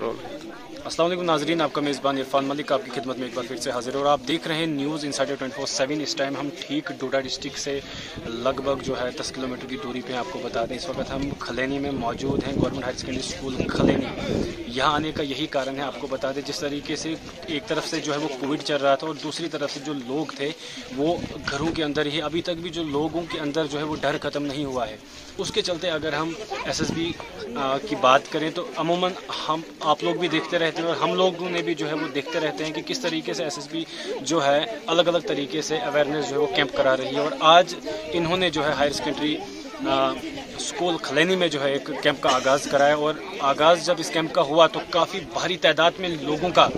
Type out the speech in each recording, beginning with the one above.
असलम नाजरीन, आपका मेज़बान इरफान मलिक आपकी खिदमत में एक बार फिर से हाजिर और आप देख रहे हैं news in insider twenty four seven. इस टाइम हम ठीक डोडा डिस्ट्रिक्ट से लगभग जो है दस किलोमीटर की दूरी पे आपको बता दें। इस वक्त हम खलेनी में मौजूद हैं, government higher secondary school Khaleni. यहाँ आने का यही कारण है आपको बता दें, जिस तरीके से एक तरफ़ से जो है वो कोविड चल रहा था और दूसरी तरफ़ से जो लोग थे, वो घरों के अंदर ही, अभी तक भी जो लोगों के अंदर जो है वो डर ख़त्म नहीं हुआ है। उसके चलते अगर हम एसएसबी की बात करें तो अमूमन हम, आप लोग भी देखते रहते हैं और हम लोगों ने भी जो है वो देखते रहते हैं कि किस तरीके से एसएसबी जो है अलग अलग तरीके से अवेयरनेस जो है वो कैंप करा रही है और आज इन्होंने जो है हायर सेकेंडरी स्कूल खलैनी में जो है एक कैंप का आगाज़ कराया और आगाज़ जब इस कैंप का हुआ तो काफ़ी भारी तादाद में लोगों का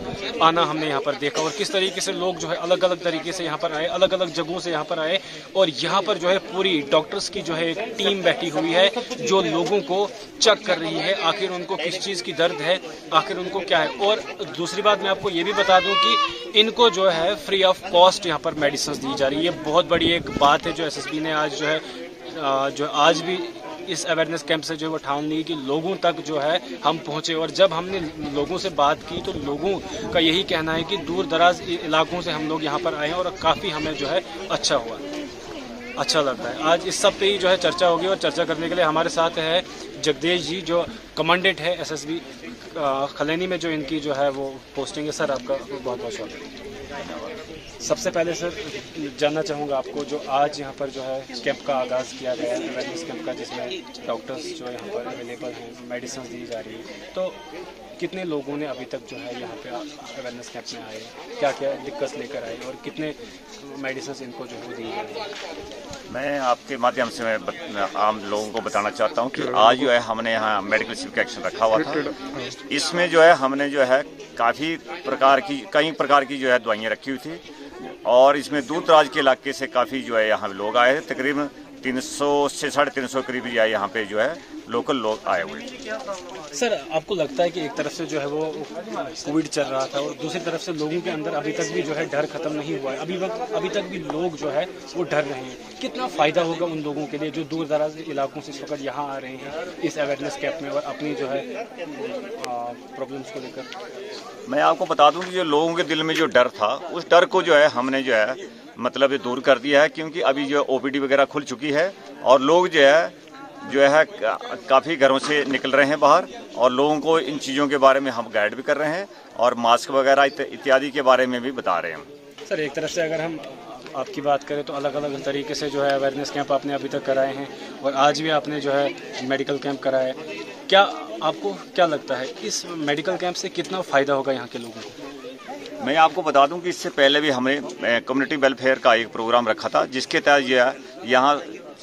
आना हमने यहाँ पर देखा और किस तरीके से लोग जो है अलग अलग तरीके से यहाँ पर आए अलग अलग जगहों से यहाँ पर आए और यहाँ पर जो है पूरी डॉक्टर्स की जो है एक टीम बैठी हुई है जो लोगों को चेक कर रही है, आखिर उनको किस चीज़ की दर्द है, आखिर उनको क्या है? और दूसरी बात मैं आपको ये भी बता दूँ कि इनको जो है फ्री ऑफ़ कॉस्ट यहाँ पर मेडिसिन दी जा रही है। बहुत बड़ी एक बात है जो एसएसपी ने आज जो है जो आज भी इस अवेयरनेस कैंप से जो है वो ठान ली कि लोगों तक जो है हम पहुँचे और जब हमने लोगों से बात की तो लोगों का यही कहना है कि दूर दराज इलाकों से हम लोग यहाँ पर आए हैं और काफ़ी हमें जो है अच्छा हुआ। अच्छा लगता है। आज इस सब पे ही जो है चर्चा होगी और चर्चा करने के लिए हमारे साथ है जगदेश जी, जो कमांडेंट है एसएसबी खलैनी में जो इनकी जो है वो पोस्टिंग है। सर, आपका बहुत बहुत स्वागत। सबसे पहले सर जानना चाहूँगा आपको जो आज यहाँ पर जो है कैंप का आगाज़ किया गया है अवेयरनेस कैंप का जिसमें डॉक्टर्स जो यहाँ पर अवेलेबल हैं मेडिसिन दी जा रही है। तो कितने लोगों ने अभी तक जो है यहाँ पे अवेयरनेस कैंप में आए? क्या क्या दिक्कत लेकर आए और कितने मेडिसिन इनको जो है दी गई मैं आपके माध्यम से मैं बत, आम लोगों को बताना चाहता हूँ कि आज जो है हमने यहाँ मेडिकल सिविक एक्शन रखा हुआ था। इसमें जो है हमने जो है काफ़ी प्रकार की कई प्रकार की जो है दवाइयाँ रखी हुई थी। और इसमें दूर दराज के इलाके से काफ़ी जो है यहाँ लोग आए हैं। तकरीबन तीन सौ से साढ़े तीन सौ करीब यहाँ पे जो है लोकल लोग आए हुए सर आपको लगता है कि एक तरफ़ से जो है वो कोविड चल रहा था और दूसरी तरफ़ से लोगों के अंदर अभी तक भी जो है डर खत्म नहीं हुआ है? अभी वक्त अभी तक भी लोग जो है वो डर रहे हैं। कितना फ़ायदा होगा उन लोगों के लिए जो दूर दराज इलाकों से इस वक्त यहाँ आ रहे हैं इस अवेयरनेस कैंप में और अपनी जो है प्रॉब्लम्स को लेकर? मैं आपको बता दूँ कि जो लोगों के दिल में जो डर था उस डर को जो है हमने जो है मतलब ये दूर कर दिया है क्योंकि अभी जो ओपीडी वगैरह खुल चुकी है और लोग जो है जो है काफ़ी घरों से निकल रहे हैं बाहर और लोगों को इन चीज़ों के बारे में हम गाइड भी कर रहे हैं और मास्क वगैरह इत्यादि के बारे में भी बता रहे हैं सर एक तरफ़ से अगर हम आपकी बात करें तो अलग अलग तरीके से जो है अवेयरनेस कैंप आपने अभी तक कराए हैं और आज भी आपने जो है मेडिकल कैंप कराया है। क्या आपको क्या लगता है इस मेडिकल कैंप से कितना फ़ायदा होगा यहाँ के लोगों को? मैं आपको बता दूँ कि इससे पहले भी हमने कम्युनिटी वेलफेयर का एक प्रोग्राम रखा था जिसके तहत जो है यहाँ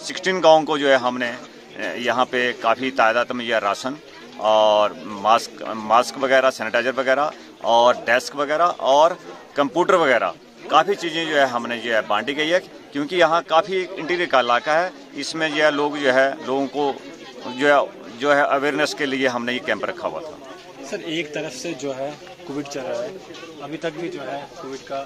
सिक्सटीन गाँव को जो है हमने यहाँ पे काफ़ी तादाद में यह राशन और मास्क मास्क वगैरह, सैनिटाइजर वगैरह और डेस्क वगैरह और कंप्यूटर वगैरह। काफ़ी चीज़ें जो है हमने जो है बांटी गई है, क्योंकि यहाँ काफ़ी इंटीरियर का इलाका है। इसमें जो है लोग जो है, लोगों को जो है जो है अवेयरनेस के लिए हमने ये कैंप रखा हुआ था। सर, एक तरफ़ से जो है कोविड चल रहा है। अभी तक भी जो है, कोविड का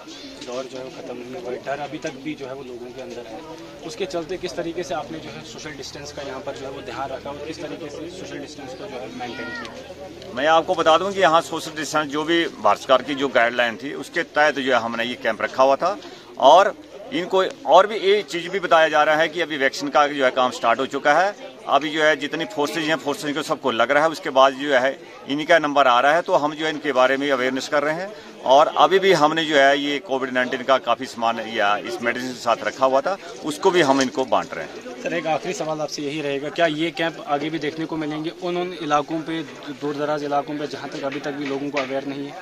दौर जो है वो ख़त्म नहीं हुआ है। डर अभी तक भी जो है वो लोगों के अंदर है। उसके चलते किस तरीके से आपने जो है सोशल डिस्टेंस का यहाँ पर जो है वो ध्यान रखा और किस तरीके से सोशल डिस्टेंस का जो है मेंटेन किया? मैं आपको बता दूँ कि यहाँ सोशल डिस्टेंस जो भी भारत सरकार की जो गाइडलाइन थी, उसके तहत जो है हमने ये कैंप रखा हुआ था। और इनको और भी ये चीज़ भी बताया जा रहा है कि अभी वैक्सीन का जो है काम स्टार्ट हो चुका है। अभी जो है जितनी फोर्सेज हैं फोर्सेज को सबको लग रहा है उसके बाद जो है इन्हीं का नंबर आ रहा है तो हम जो है इनके बारे में अवेयरनेस कर रहे हैं। और अभी भी हमने जो है ये कोविड नाइन्टीन का काफ़ी सामान या इस मेडिसिन के साथ रखा हुआ था उसको भी हम इनको बांट रहे हैं। सर एक आखिरी सवाल आपसे यही रहेगा क्या ये कैंप आगे भी देखने को मिलेंगे उन उन इलाकों पे दूर दराज इलाकों पे जहाँ तक अभी तक भी लोगों को अवेयर नहीं है?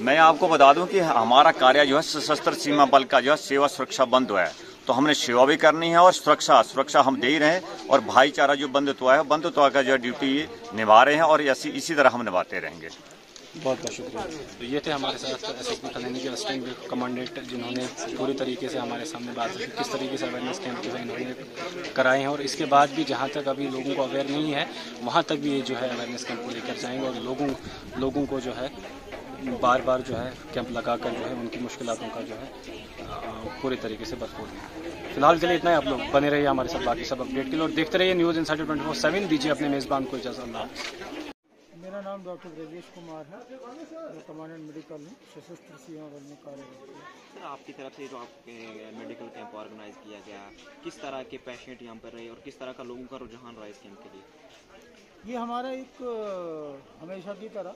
मैं आपको बता दूँ कि हमारा कार्य जो है सशस्त्र सीमा बल का जो है सेवा सुरक्षा बंद हुआ है। तो हमने सेवा भी करनी है और सुरक्षा सुरक्षा हम दे ही रहे हैं और भाईचारा जो बंधुत्व है बंधुत्व का जो ड्यूटी निभा रहे हैं और इसी इसी तरह हम निभाते रहेंगे। बहुत बहुत शुक्रिया। तो ये थे हमारे साथ एस एस पी के असिस्टेंट कमांडेंट जिन्होंने पूरी तरीके से हमारे सामने बात की किस तरीके से अवेयरनेस कैंप जो है इन्होंने कराए हैं और इसके बाद भी जहाँ तक अभी लोगों को अवेयर नहीं है वहाँ तक भी ये जो है अवेयरनेस कैंप को लेकर जाएँगे और लोगों लोगों को जो है बार बार जो है कैंप लगा कर जो है उनकी मुश्किलों का जो है पूरी तरीके से भरपूर फ़िलहाल के लिए इतना ही आप लोग बने रहिए हमारे साथ बाकी सब अपडेट के लिए और देखते रहिए news in twenty four seven. दीजिए अपने मेज़बान को इजाज़त अल्लाह मेरा नाम डॉक्टर ब्रजेश कुमार है। मैं कमांडेंट मेडिकल हूँ सशस्त्र सीमा बल में कार्यरत सर आपकी तरफ़ से जो आपके मेडिकल कैंप ऑर्गेनाइज किया गया किस तरह के पेशेंट यहाँ पर रहे और किस तरह का लोगों का रुझान रहा इस कैंप के लिए? ये हमारा एक हमेशा की तरह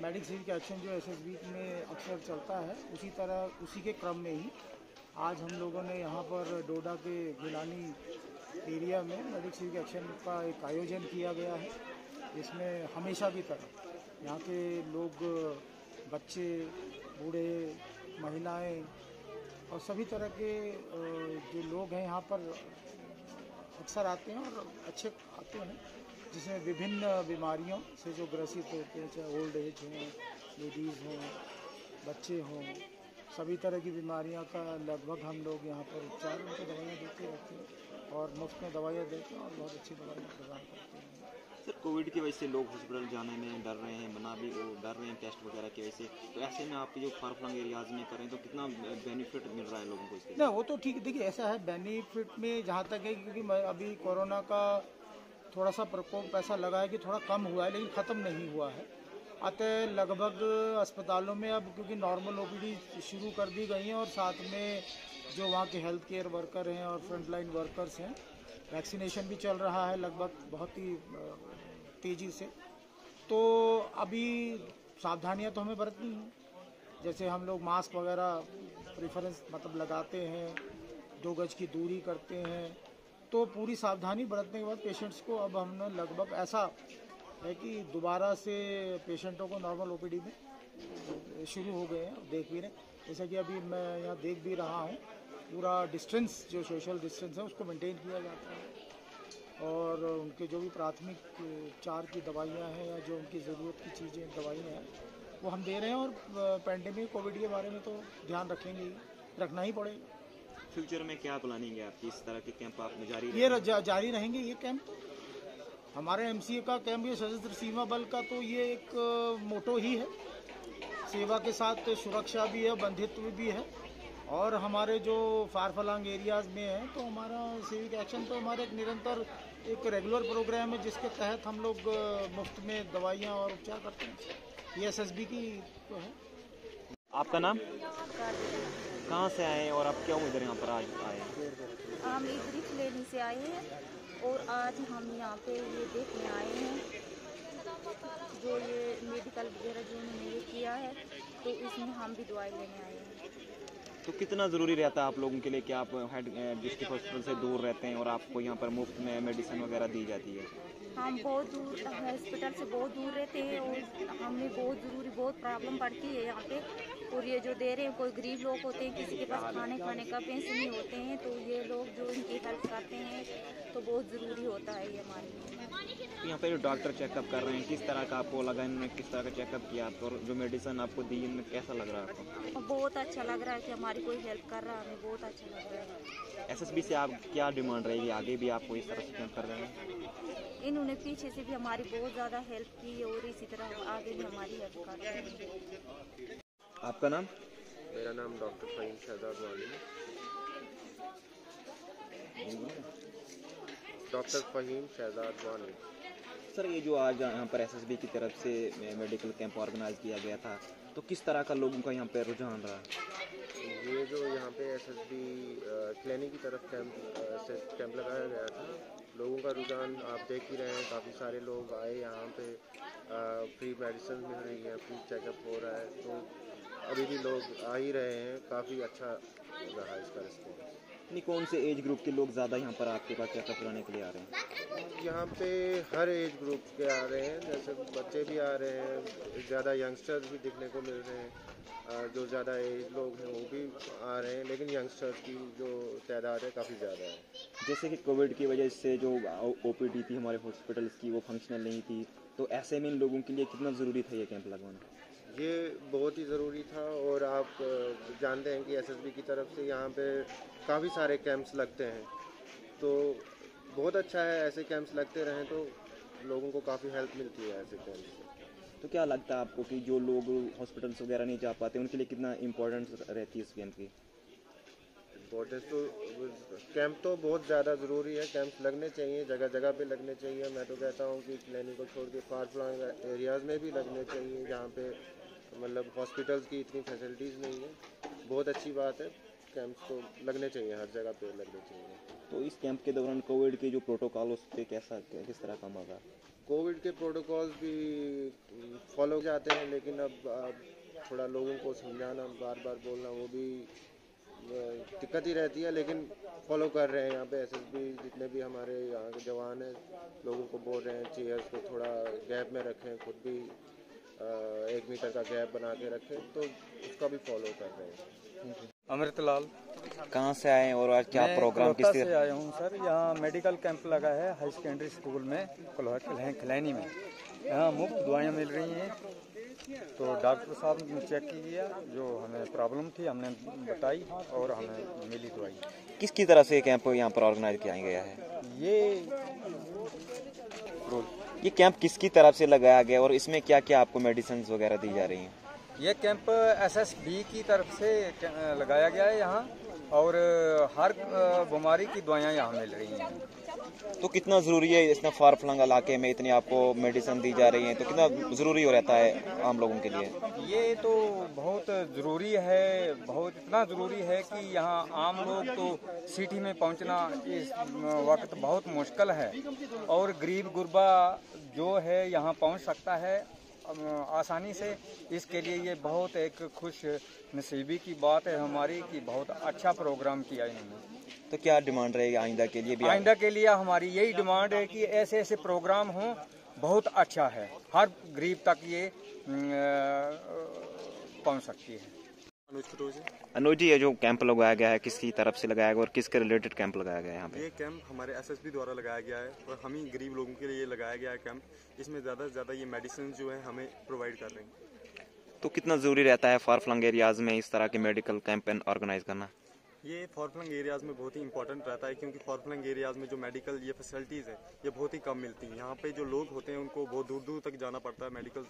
मेडिक सिविक एक्शन जो एसएसबी में अक्सर चलता है, उसी तरह, उसी के क्रम में ही आज हम लोगों ने यहाँ पर डोडा के गिलानी एरिया में मेडिक सिविक एक्शन का एक आयोजन किया गया है। इसमें हमेशा की तरह यहाँ के लोग, बच्चे, बूढ़े, महिलाएँ और सभी तरह के जो लोग हैं यहाँ पर अक्सर आते हैं और अच्छे आते हैं। जिसमें विभिन्न बीमारियों से जो ग्रसित होते हैं चाहे ओल्ड एज हों लेडीज़ हों बच्चे हों सभी तरह की बीमारियाँ का लगभग हम लोग यहाँ पर उपचार उनको दवाइयाँ देते रहते हैं और मुफ़्त में दवाइयाँ देते हैं और बहुत अच्छी दवाइयाँ प्रदान करते हैं। सर कोविड की वजह से लोग हॉस्पिटल जाने में डर रहे हैं मना भी वो डर रहे हैं टेस्ट वगैरह की वजह से। तो ऐसे में आप जो फार फ्लंग एरियाज़ में करें तो कितना बेनिफिट मिल रहा है लोगों को इसके ना वो तो ठीक देखिए ऐसा है बेनिफिट में जहाँ तक है क्योंकि अभी कोरोना का थोड़ा सा प्रकोप ऐसा लगा है कि थोड़ा कम हुआ है, लेकिन ख़त्म नहीं हुआ है। अतः लगभग अस्पतालों में अब क्योंकि नॉर्मल ओपीडी शुरू कर दी गई हैं और साथ में जो वहाँ के हेल्थ केयर वर्कर हैं और फ्रंटलाइन वर्कर्स हैं वैक्सीनेशन भी चल रहा है लगभग बहुत ही तेज़ी से। तो अभी सावधानियाँ तो हमें बरतनी हैं। जैसे हम लोग मास्क वगैरह प्रेफरेंस मतलब लगाते हैं, दो गज की दूरी करते हैं तो पूरी सावधानी बरतने के बाद पेशेंट्स को अब हमने लगभग ऐसा है कि दोबारा से पेशेंटों को नॉर्मल ओपीडी में शुरू हो गए हैं, देख भी रहे जैसा कि अभी मैं यहाँ देख भी रहा हूँ, पूरा डिस्टेंस जो सोशल डिस्टेंस है, उसको मेंटेन किया जाता है। और उनके जो भी प्राथमिक उपचार की दवाइयाँ हैं या जो उनकी ज़रूरत की चीज़ें, दवाइयाँ हैं, वो हम दे रहे हैं और पैंडेमिक कोविड के बारे में तो ध्यान रखेंगे रखना ही पड़ेगा। फ्यूचर में क्या प्लानिंग है आपकी इस तरह के कैंप आप जारी ये जा, जारी रहेंगे ये कैंप? हमारे एमसीए का कैंप ये सशस्त्र सीमा बल का तो ये एक मोटो ही है। सेवा के साथ सुरक्षा भी है बंधित्व भी है। और हमारे जो फार फलांग एरियाज़ में है तो हमारा सिविक एक्शन तो हमारा एक निरंतर एक रेगुलर प्रोग्राम है जिसके तहत हम लोग मुफ़्त में दवाइयाँ और उपचार करते हैं। ये एस की तो है। आपका नाम? कहाँ से आए हैं और आप क्यों इधर यहाँ पर आज आए हैं? हम इधर लेने से आए हैं और आज हम यहाँ पे ये देखने आए हैं जो ये मेडिकल वगैरह जो उन्होंने ये किया है तो इसमें हम भी दवाई लेने आए हैं। तो कितना ज़रूरी रहता है आप लोगों के लिए कि आप हेड डिस्ट्रिक्ट हॉस्पिटल से दूर रहते हैं और आपको यहाँ पर मुफ़्त में मेडिसिन वगैरह दी जाती है? हम बहुत दूर हॉस्पिटल से बहुत दूर रहते हैं और हमें बहुत ज़रूरी बहुत प्रॉब्लम पड़ती है यहाँ पे। और ये जो दे रहे हैं कोई गरीब लोग होते हैं किसी के पास खाने खाने का पैसे नहीं होते हैं तो ये लोग जो इनकी हेल्प करते हैं तो बहुत ज़रूरी होता है ये हमारे लिए। यहाँ पे जो डॉक्टर चेकअप कर रहे हैं किस तरह का आपको लगा इन्होंने किस तरह का चेकअप किया आपको और जो मेडिसिन आपको दी इनमें कैसा लग रहा है आपको? बहुत अच्छा लग रहा है कि हमारी कोई हेल्प कर रहा है हमें बहुत अच्छा लग रहा है। एसएसबी से आप क्या डिमांड रहेगी? आगे भी आपको इस तरह से कैंप कर रहे हैं? इन्होंने पीछे से भी हमारी बहुत ज़्यादा हेल्प की और इसी तरह आगे भी हमारी हेल्प कर रहे हैं। आपका नाम? मेरा नाम डॉक्टर फहीम शहजाद वाली है। डॉक्टर फहीम शहजाद वानी सर ये जो आज यहाँ पर एसएसबी की तरफ़ से मेडिकल कैंप ऑर्गेनाइज किया गया था तो किस तरह का लोगों का यहाँ पर रुझान रहा? ये जो यहाँ पे एस एस बी क्लिनिक की तरफ़ कैंप से कैंप लगाया गया था लोगों का रुझान आप देख ही रहे हैं काफ़ी सारे लोग आए यहाँ पे फ्री मेडिसिन मिल रही है फ्री चेकअप हो रहा है तो अभी भी लोग आ ही रहे हैं काफ़ी अच्छा रहा है इसका रिस्पॉन्स नहीं कौन से एज ग्रुप के लोग ज़्यादा यहाँ पर आपके पास चेकअप कराने के लिए आ रहे हैं? यहाँ पे हर एज ग्रुप के आ रहे हैं जैसे बच्चे भी आ रहे हैं ज़्यादा यंगस्टर्स भी दिखने को मिल रहे हैं जो ज़्यादा एज लोग हैं वो भी आ रहे हैं लेकिन यंगस्टर्स की जो तादाद है काफ़ी ज़्यादा है। जैसे कि कोविड की वजह से जो ओपीडी थी हमारे हॉस्पिटल्स की वो फंक्शनल नहीं थी तो ऐसे में इन लोगों के लिए कितना ज़रूरी था ये कैंप लगवाना? ये बहुत ही ज़रूरी था और आप जानते हैं कि एसएसबी की तरफ़ से यहाँ पे काफ़ी सारे कैंप्स लगते हैं। तो बहुत अच्छा है ऐसे कैंप्स लगते रहें तो लोगों को काफ़ी हेल्प मिलती है ऐसे कैंप्स से। तो क्या लगता है आपको कि जो लोग हॉस्पिटल्स वगैरह नहीं जा पाते, उनके लिए कितना इम्पोर्टेंस रहती है इस कैंप की? इम्पोर्टेंस तो कैंप तो बहुत ज़्यादा ज़रूरी है। कैंप लगने चाहिए जगह जगह पे लगने चाहिए। मैं तो कहता हूँ कि क्लिनिक को छोड़ के फार फ्लंग एरियाज़ में भी लगने चाहिए जहाँ पे मतलब हॉस्पिटल्स की इतनी फैसिलिटीज़ नहीं है। बहुत अच्छी बात है। कैंप तो लगने चाहिए हर जगह पे लगने चाहिए। तो इस कैंप के दौरान कोविड के जो प्रोटोकॉल उस पर कैसा किस तरह काम होगा कोविड के प्रोटोकॉल्स भी फॉलो जाते हैं लेकिन अब अब थोड़ा लोगों को समझाना बार बार बोलना वो भी दिक्कत ही रहती है लेकिन फॉलो कर रहे हैं यहाँ पे एसएसबी जितने भी हमारे यहाँ के जवान हैं लोगों को बोल रहे हैं चेयर्स को थोड़ा गैप में रखें खुद भी एक मीटर का गैप बना के रखें तो उसका भी फॉलो कर रहे हैं। अमृतलाल। कहाँ से आए और आज क्या प्रोग्राम किस से आया हूँ सर। यहाँ मेडिकल कैंप लगा है हाई सेकेंडरी स्कूल में खिलैनी में। यहाँ मुफ़्त दवाइयाँ मिल रही हैं। तो डॉक्टर साहब ने चेक किया जो हमें प्रॉब्लम थी हमने बताई और हमें मिली दवाई। किसकी तरह से कैंप यहाँ पर ऑर्गेनाइज किया गया है? ये ये कैंप किसकी तरफ़ से लगाया गया और इसमें क्या क्या आपको मेडिसिन वगैरह दी जा रही हैं? ये कैंप एसएसबी की तरफ़ से लगाया गया है यहाँ और हर बीमारी की दवाइयाँ यहाँ मिल रही हैं। तो कितना ज़रूरी है इसमें फार फ्लंग इलाके में इतनी आपको मेडिसिन दी जा रही है? तो कितना ज़रूरी हो रहता है आम लोगों के लिए? ये तो बहुत ज़रूरी है, बहुत इतना ज़रूरी है कि यहाँ आम लोग तो सिटी में पहुँचना इस वक्त बहुत मुश्किल है। और गरीब गुरबा जो है यहाँ पहुँच सकता है आसानी से। इसके लिए ये बहुत एक खुश नसीबी की बात है हमारी कि बहुत अच्छा प्रोग्राम किया इन्होंने। तो क्या डिमांड रहेगी आइंदा के लिए भी आइंदा के लिए हमारी यही डिमांड है कि ऐसे ऐसे प्रोग्राम हों बहुत अच्छा है। हर गरीब तक ये पहुँच सकती है। अनुज जी ये जो कैंप लगाया गया है किसकी तरफ़ से लगाया गया और किसके रिलेटेड कैंप लगाया गया है यहाँ पे? ये कैंप हमारे एसएसबी द्वारा लगाया गया है और हम ही गरीब लोगों के लिए लगाया गया है कैंप इसमें ज़्यादा से ज़्यादा ये मेडिसिन जो है हमें प्रोवाइड कर रहे हैं। तो कितना ज़रूरी रहता है फार फ्लंग एरियाज़ में इस तरह के मेडिकल कैंपेन ऑर्गेनाइज करना? ये फॉरफ्लंग एरियाज़ में बहुत ही इंपॉर्टेंट रहता है, क्योंकि फॉरफ्लंग एरियाज़ में जो मेडिकल ये फैसिलिटीज़ है, ये बहुत ही कम मिलती हैं। यहाँ पे जो लोग होते हैं, उनको बहुत दूर दूर तक जाना पड़ता है मेडिकल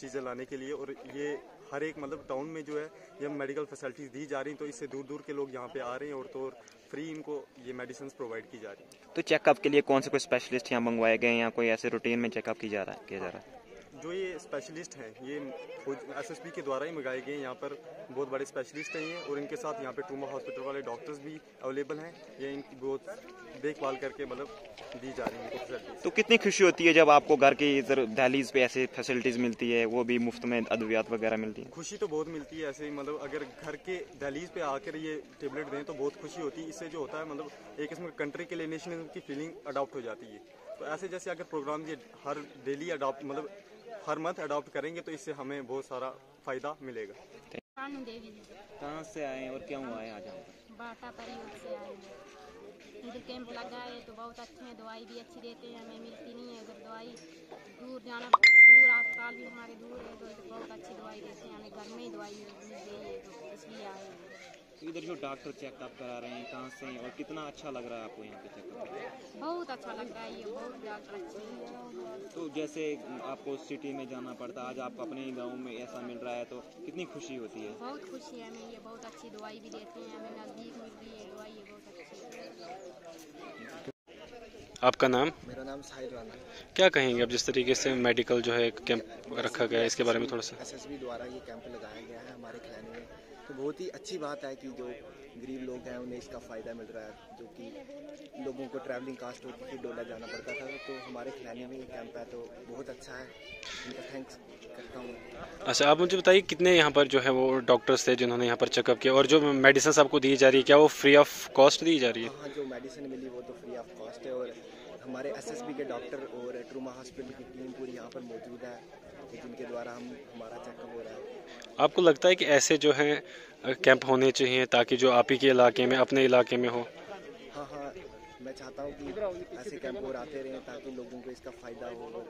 चीज़ें लाने के लिए, और ये हर एक मतलब टाउन में जो है, ये मेडिकल फैसिलिटीज़ दी जा रही तो इससे दूर दूर के लोग यहाँ पे आ रहे हैं, और तो और फ्री इनको ये मेडिसिन प्रोवाइड की जा रही है। तो चेकअप के लिए कौन से कोई स्पेशलिस्ट यहाँ मंगवाए गए हैं, या कोई ऐसे रूटीन में चेकअप की जा रहा है किया जा रहा है? जो ये स्पेशलिस्ट हैं ये खुद एसएसबी के द्वारा ही मंगाए गए हैं। यहाँ पर बहुत बड़े स्पेशलिस्ट हैं ये और इनके साथ यहाँ पे ट्रूमा हॉस्पिटल वाले डॉक्टर्स भी अवेलेबल हैं। ये इनकी बहुत देखभाल करके मतलब दी जा रही है इनको तो कितनी खुशी होती है जब आपको घर के इधर दहलीज पे ऐसे फैसिलिटीज़ मिलती है वो भी मुफ़्त में अद्वियात वगैरह मिलती है? खुशी तो बहुत मिलती है ऐसे ही मतलब अगर घर के दहलीज पे आकर ये टेबलेट दें तो बहुत खुशी होती है। इससे जो होता है मतलब एक इसमें कंट्री के लिए नेशनलिज्म की फीलिंग अडॉप्ट हो जाती है। तो ऐसे जैसे अगर प्रोग्राम ये हर डेली अडॉप्ट मतलब हर मंथ अडॉप्ट करेंगे तो इससे हमें बहुत सारा फ़ायदा मिलेगा। कहाँ से आए और क्यों आए आज बाटा परियोग से आए हैं। इधर कैंप लगा है तो बहुत अच्छे हैं दवाई भी अच्छी देते हैं हमें मिलती नहीं है। उधर दवाई दूर जाना दूर अस्पताल भी हमारे दूर है तो बहुत अच्छी दवाई देते हैं। हमें घर में ही दवाई मिल रही है तो इसलिए आए हैं। तो इधर जो डॉक्टर चेकअप करा रहे हैं कहाँ से और कितना अच्छा लग रहा है आपको यहाँ पे चेकअप बहुत अच्छा लग रहा है ये बहुत डॉक्टर अच्छे तो जैसे आपको सिटी में जाना पड़ता आज आप अपने ही गाँव में ऐसा मिल रहा है तो कितनी खुशी होती है? बहुत खुशी है हमें ये बहुत अच्छी दवाई भी देते हैं हमें नज़दीक मिल रही है दवाई ये बहुत अच्छी आपका नाम? मेरा नाम साहिल राना है। क्या कहेंगे अब जिस तरीके से मेडिकल जो है कैंप रखा गया है इसके बारे में थोड़ा सा? एसएसबी द्वारा ये कैंप लगाया गया है हमारे खिलाने में तो बहुत ही अच्छी बात है कि जो गरीब लोग हैं उन्हें इसका फ़ायदा मिल रहा है जो कि लोगों को ट्रैवलिंग कास्ट होती थी डोला जाना पड़ता था। तो हमारे खिलाने में ये कैंप है तो बहुत अच्छा है। उनका थैंक्स करता हूँ। अच्छा आप मुझे बताइए कितने यहाँ पर जो है वो डॉक्टर्स थे जिन्होंने यहाँ पर चेकअप किया? और जो मेडिसिन आपको दी जा रही है क्या वो फ्री ऑफ़ कॉस्ट दी जा रही है? हाँ जो मेडिसिन मिली वो तो फ्री ऑफ़ कॉस्ट है और हमारे एसएसबी के डॉक्टर और ट्रूमा हॉस्पिटल की टीम पूरी यहाँ पर मौजूद है जिनके द्वारा हम हमारा चेकअप हो रहा है। आपको लगता है कि ऐसे जो हैं कैंप होने चाहिए ताकि जो आप ही के इलाके में अपने इलाके में हो? हाँ हाँ मैं चाहता हूँ कि ऐसे कैंप और आते रहें ताकि लोगों को इसका फ़ायदा हो।